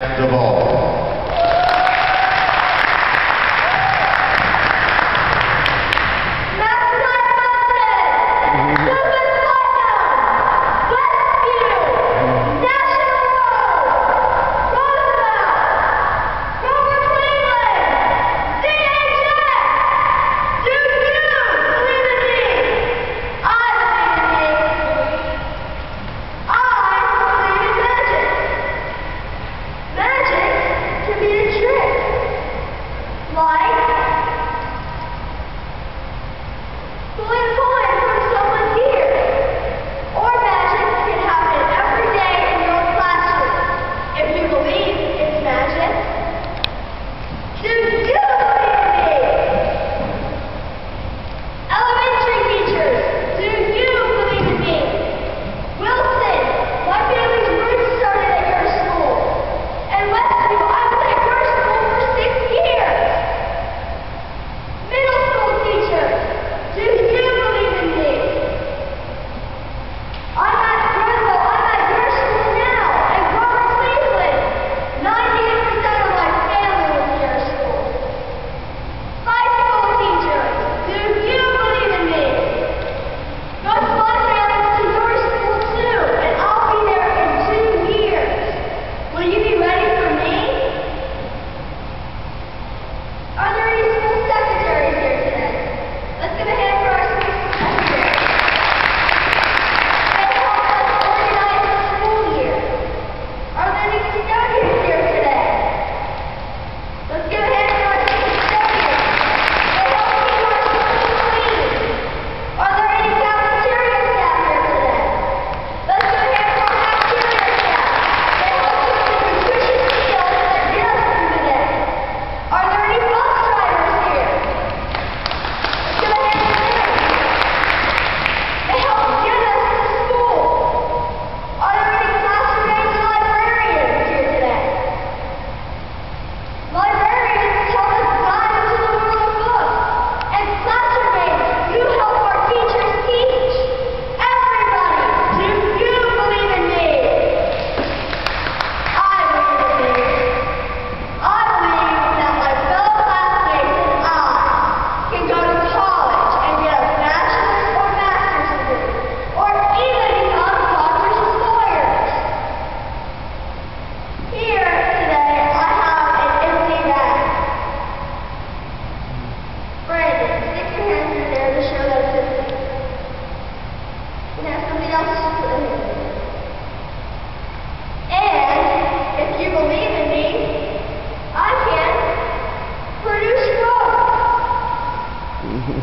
Duvall. Magic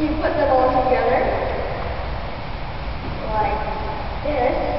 you put them all together, like this.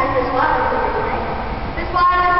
time this water is right? This water